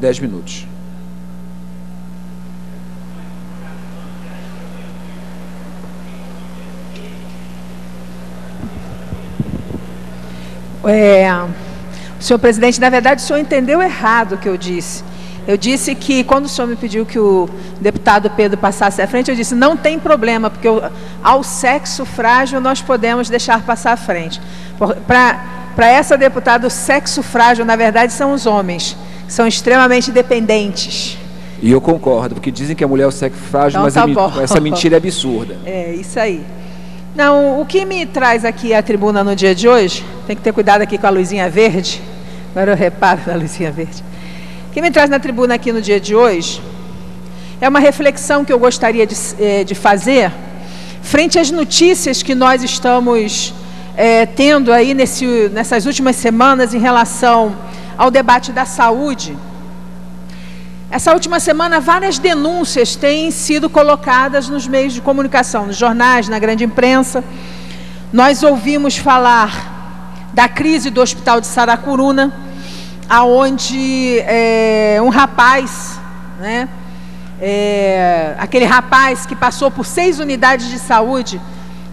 10 minutos. É, senhor presidente, na verdade o senhor entendeu errado o que eu disse. Eu disse que quando o senhor me pediu que o deputado Pedro passasse à frente, eu disse: não tem problema, porque ao sexo frágil nós podemos deixar passar à frente. Para essa deputada, o sexo frágil, na verdade, são os homens, são extremamente dependentes. E eu concordo, porque dizem que a mulher é o sexo frágil, então, mas tá essa mentira é absurda. É, isso aí. Não, o que me traz aqui à tribuna no dia de hoje, tem que ter cuidado aqui com a luzinha verde, agora eu reparo na luzinha verde. O que me traz na tribuna aqui no dia de hoje é uma reflexão que eu gostaria de, eh, de fazer frente às notícias que nós estamos é, tendo aí nesse, nessas últimas semanas em relação ao debate da saúde. Essa última semana, várias denúncias têm sido colocadas nos meios de comunicação, nos jornais, na grande imprensa. Nós ouvimos falar da crise do Hospital de Saracuruna, aonde é, um rapaz, né, é, aquele rapaz que passou por seis unidades de saúde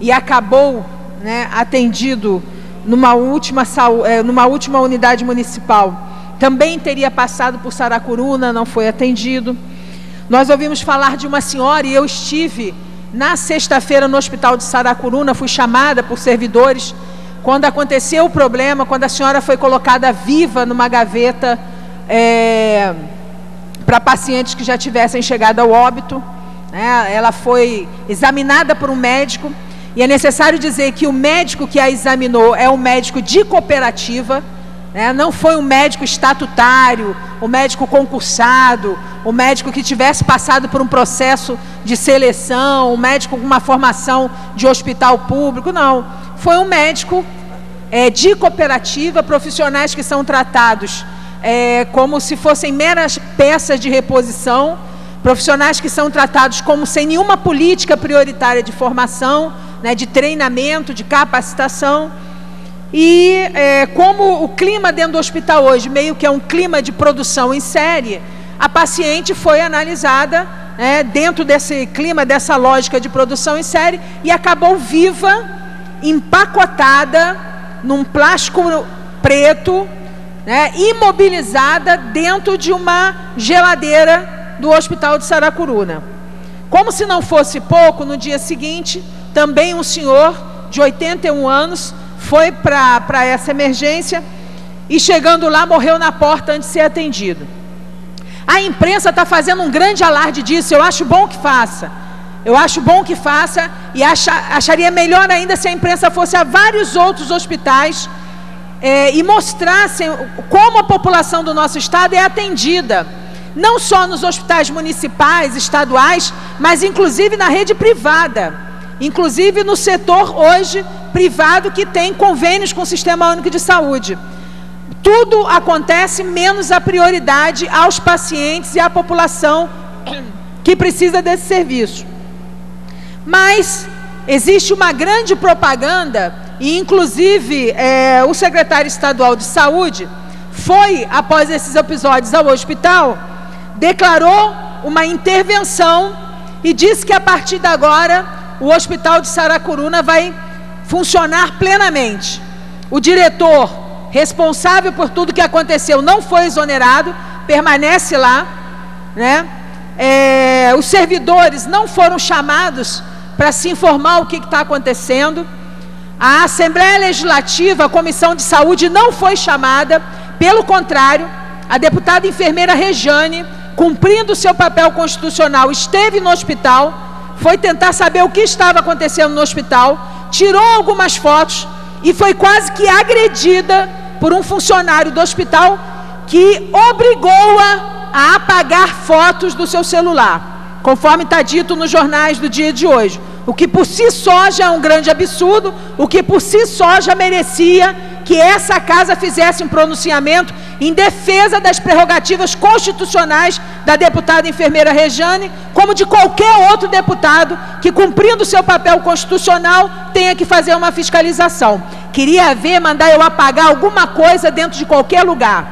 e acabou né, atendido numa última, é, numa última unidade municipal também teria passado por Saracuruna, não foi atendido. Nós ouvimos falar de uma senhora e eu estive na sexta-feira no hospital de Saracuruna, fui chamada por servidores quando aconteceu o problema, quando a senhora foi colocada viva numa gaveta é, para pacientes que já tivessem chegado ao óbito. Né? Ela foi examinada por um médico e é necessário dizer que o médico que a examinou é um médico de cooperativa né? Não foi um médico estatutário, um médico concursado, um médico que tivesse passado por um processo de seleção, um médico com uma formação de hospital público, não. Foi um médico é, de cooperativa, profissionais que são tratados é, como se fossem meras peças de reposição, profissionais que são tratados como sem nenhuma política prioritária de formação, né, de treinamento, de capacitação. E é, como o clima dentro do hospital hoje meio que é um clima de produção em série, a paciente foi analisada né, dentro desse clima, dessa lógica de produção em série e acabou viva, empacotada num plástico preto, né, imobilizada dentro de uma geladeira do hospital de Saracuruna. Como se não fosse pouco, no dia seguinte, também um senhor de 81 anos foi para essa emergência e chegando lá morreu na porta antes de ser atendido. A imprensa está fazendo um grande alarde disso, eu acho bom que faça. Eu acho bom que faça e acha, acharia melhor ainda se a imprensa fosse a vários outros hospitais é, e mostrasse como a população do nosso estado é atendida, não só nos hospitais municipais, estaduais, mas inclusive na rede privada inclusive no setor hoje privado que tem convênios com o Sistema Único de Saúde. Tudo acontece menos a prioridade aos pacientes e à população que precisa desse serviço. Mas existe uma grande propaganda, e inclusive é, o secretário estadual de saúde foi, após esses episódios, ao hospital, declarou uma intervenção e disse que a partir de agora o hospital de Saracuruna vai funcionar plenamente. O diretor responsável por tudo que aconteceu não foi exonerado, permanece lá, né? É, os servidores não foram chamados para se informar o que está acontecendo. A Assembleia Legislativa, a Comissão de Saúde não foi chamada, pelo contrário, a deputada enfermeira Rejane, cumprindo seu papel constitucional, esteve no hospital foi tentar saber o que estava acontecendo no hospital, tirou algumas fotos e foi quase que agredida por um funcionário do hospital que obrigou-a a apagar fotos do seu celular, conforme está dito nos jornais do dia de hoje. O que por si só já é um grande absurdo, o que por si só já merecia que essa casa fizesse um pronunciamento em defesa das prerrogativas constitucionais da deputada enfermeira Rejane, como de qualquer outro deputado que, cumprindo seu papel constitucional, tenha que fazer uma fiscalização. Queria ver, mandar eu apagar alguma coisa dentro de qualquer lugar.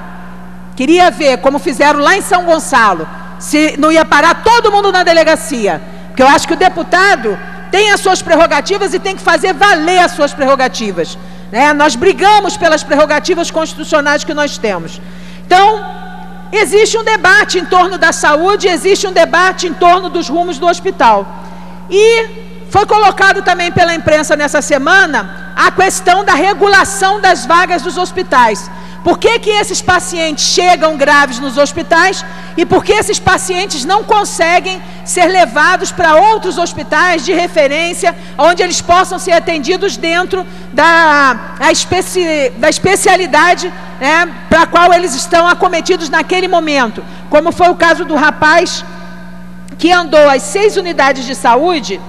Queria ver como fizeram lá em São Gonçalo, se não ia parar todo mundo na delegacia. Porque eu acho que o deputado tem as suas prerrogativas e tem que fazer valer as suas prerrogativas. Né? Nós brigamos pelas prerrogativas constitucionais que nós temos. Então, existe um debate em torno da saúde, existe um debate em torno dos rumos do hospital. E foi colocado também pela imprensa nessa semana a questão da regulação das vagas dos hospitais. Por que, que esses pacientes chegam graves nos hospitais e por que esses pacientes não conseguem ser levados para outros hospitais de referência, onde eles possam ser atendidos dentro da, especi, da especialidade né, para a qual eles estão acometidos naquele momento? Como foi o caso do rapaz que andou às seis unidades de saúde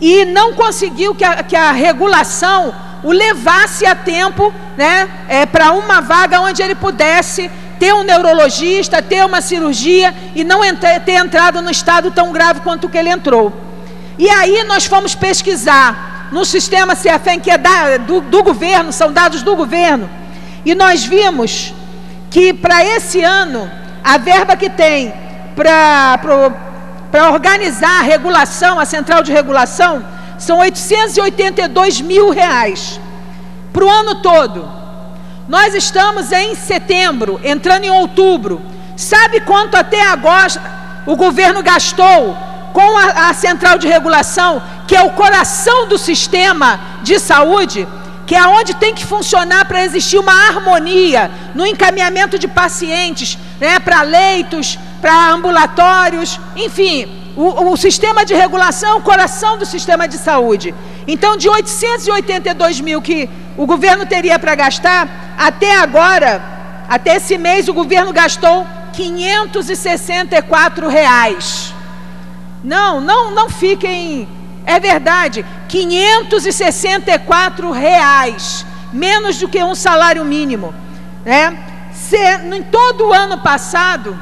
e não conseguiu que a, que a regulação o levasse a tempo né, é, para uma vaga onde ele pudesse ter um neurologista, ter uma cirurgia e não ter entrado no estado tão grave quanto que ele entrou. E aí nós fomos pesquisar no sistema CFM, que é da, do, do governo, são dados do governo, e nós vimos que para esse ano, a verba que tem para organizar a regulação, a central de regulação, são 882 mil reais para o ano todo. Nós estamos em setembro, entrando em outubro. Sabe quanto até agosto o governo gastou com a, a central de regulação, que é o coração do sistema de saúde, que é onde tem que funcionar para existir uma harmonia no encaminhamento de pacientes, né, para leitos, para ambulatórios, enfim, o, o sistema de regulação é o coração do sistema de saúde. Então, de 882 mil que o governo teria para gastar, até agora, até esse mês, o governo gastou 564 reais. Não, não, não fiquem. É verdade, 564 reais, menos do que um salário mínimo, né? Se, em todo o ano passado,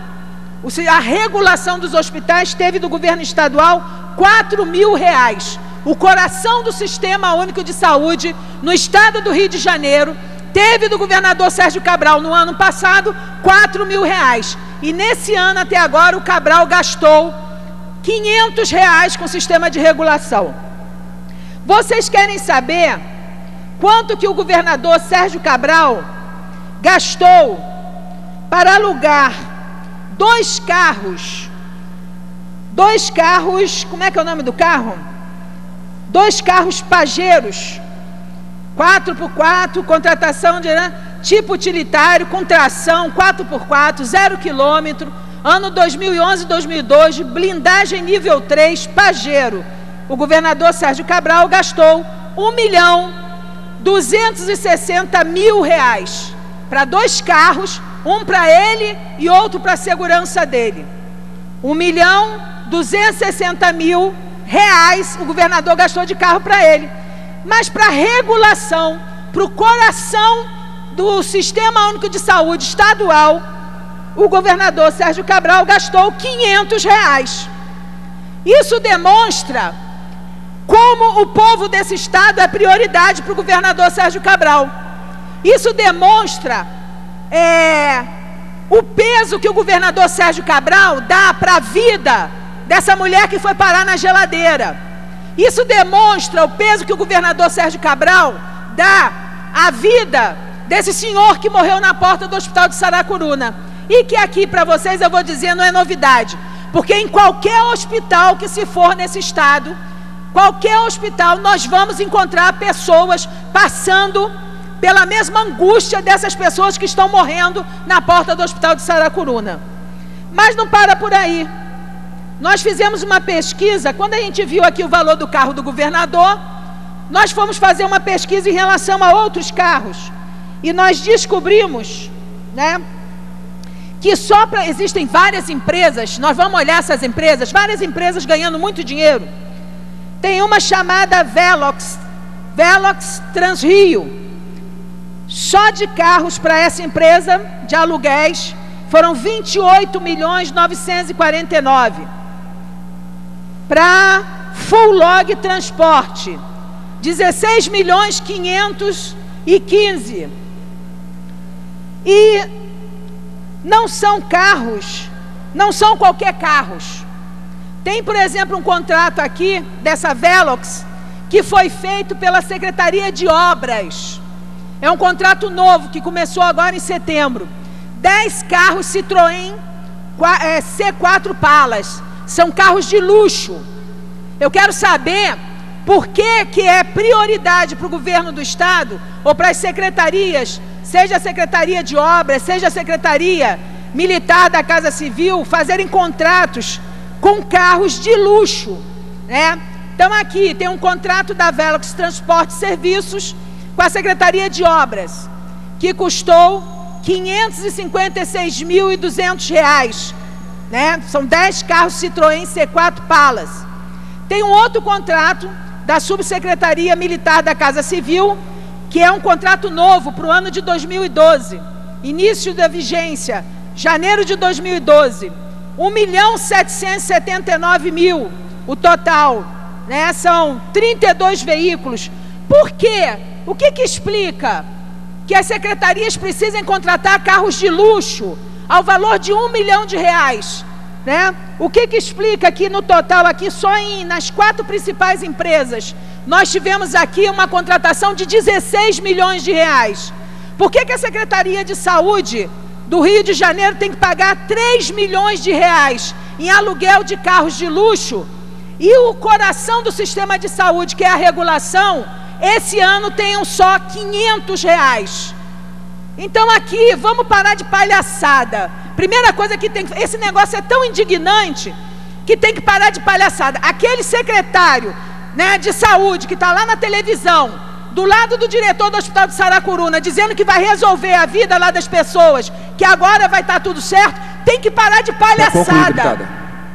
a regulação dos hospitais teve do governo estadual 4 mil reais. O coração do Sistema Único de Saúde no estado do Rio de Janeiro teve do governador Sérgio Cabral no ano passado 4 mil reais. E nesse ano até agora o Cabral gastou 500 reais com o sistema de regulação. Vocês querem saber quanto que o governador Sérgio Cabral gastou para alugar dois carros. Dois carros, como é que é o nome do carro? Dois carros pajeiros. 4x4, contratação de né, tipo utilitário, com tração, 4x4, zero quilômetro, ano 2011 e 2012, blindagem nível 3, pajeiro. O governador Sérgio Cabral gastou 1 milhão 260 mil reais para dois carros um para ele e outro para a segurança dele. Um milhão 260 mil reais o governador gastou de carro para ele. Mas para regulação, para o coração do Sistema Único de Saúde estadual, o governador Sérgio Cabral gastou 500 reais. Isso demonstra como o povo desse estado é prioridade para o governador Sérgio Cabral. Isso demonstra é, o peso que o governador Sérgio Cabral dá para a vida dessa mulher que foi parar na geladeira. Isso demonstra o peso que o governador Sérgio Cabral dá à vida desse senhor que morreu na porta do hospital de Saracuruna. E que aqui para vocês eu vou dizer não é novidade, porque em qualquer hospital que se for nesse estado, qualquer hospital nós vamos encontrar pessoas passando pela mesma angústia dessas pessoas que estão morrendo na porta do hospital de Saracuruna. Mas não para por aí. Nós fizemos uma pesquisa, quando a gente viu aqui o valor do carro do governador, nós fomos fazer uma pesquisa em relação a outros carros. E nós descobrimos, né, que só para existem várias empresas, nós vamos olhar essas empresas, várias empresas ganhando muito dinheiro. Tem uma chamada Velox, Velox Transrio, só de carros para essa empresa de aluguéis foram 28 milhões 949. Para Full Log Transporte, 16 milhões 515. E não são carros, não são qualquer carros. Tem, por exemplo, um contrato aqui dessa Velox que foi feito pela Secretaria de Obras. É um contrato novo que começou agora em setembro. 10 carros Citroën é, C4 Palas. São carros de luxo. Eu quero saber por que, que é prioridade para o governo do estado ou para as secretarias, seja a Secretaria de Obras, seja a Secretaria Militar da Casa Civil, fazerem contratos com carros de luxo, né? Então aqui tem um contrato da Velox Transporte e Serviços com a Secretaria de Obras, que custou R$ 556.200, né? São 10 carros Citroën C4 Palas. Tem um outro contrato da Subsecretaria Militar da Casa Civil, que é um contrato novo para o ano de 2012, início da vigência, janeiro de 2012. 1 milhão 779 mil o total né? São 32 veículos. Por quê? O que, que explica que as secretarias precisem contratar carros de luxo ao valor de um milhão de reais? Né? O que, que explica que no total aqui só em, nas quatro principais empresas nós tivemos aqui uma contratação de 16 milhões de reais? Por que, que a Secretaria de Saúde do Rio de Janeiro tem que pagar 3 milhões de reais em aluguel de carros de luxo e o coração do sistema de saúde, que é a regulação, esse ano tenham só 500 reais. Então aqui, vamos parar de palhaçada. Primeira coisa que tem, esse negócio é tão indignante que tem que parar de palhaçada. Aquele secretário, né, de saúde que está lá na televisão, do lado do diretor do Hospital de Saracuruna, dizendo que vai resolver a vida lá das pessoas, que agora vai estar tá tudo certo, tem que parar de palhaçada.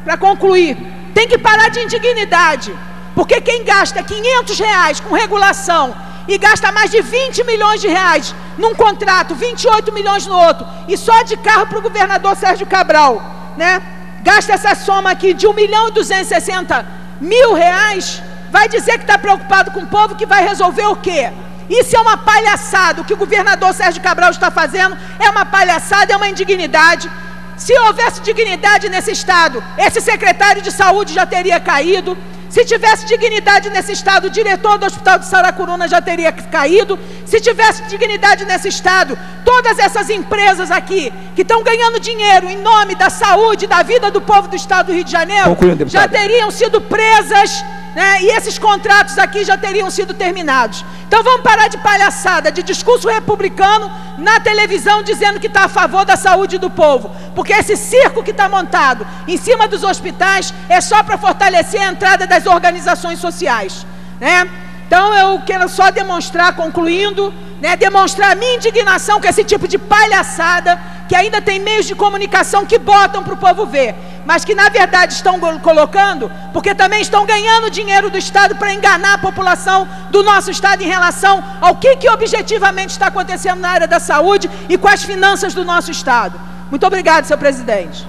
Para concluir, concluir. Tem que parar de indignidade. Porque quem gasta 500 reais com regulação e gasta mais de 20 milhões de reais num contrato, 28 milhões no outro, e só de carro para o governador Sérgio Cabral, né? Gasta essa soma aqui de 1 milhão e 260 mil reais, vai dizer que está preocupado com o povo que vai resolver o quê? Isso é uma palhaçada. O que o governador Sérgio Cabral está fazendo é uma palhaçada, é uma indignidade. Se houvesse dignidade nesse Estado, esse secretário de saúde já teria caído. Se tivesse dignidade nesse Estado, o diretor do Hospital de Saracuruna já teria caído. Se tivesse dignidade nesse Estado, todas essas empresas aqui, que estão ganhando dinheiro em nome da saúde, da vida do povo do Estado do Rio de Janeiro, já teriam sido presas né? E esses contratos aqui já teriam sido terminados. Então vamos parar de palhaçada, de discurso republicano na televisão dizendo que está a favor da saúde do povo. Porque esse circo que está montado em cima dos hospitais é só para fortalecer a entrada das organizações sociais. Né? Então eu quero só demonstrar, concluindo, né, demonstrar a minha indignação com esse tipo de palhaçada que ainda tem meios de comunicação que botam para o povo ver mas que na verdade estão colocando, porque também estão ganhando dinheiro do Estado para enganar a população do nosso Estado em relação ao que, que objetivamente está acontecendo na área da saúde e com as finanças do nosso Estado. Muito obrigado, senhor presidente.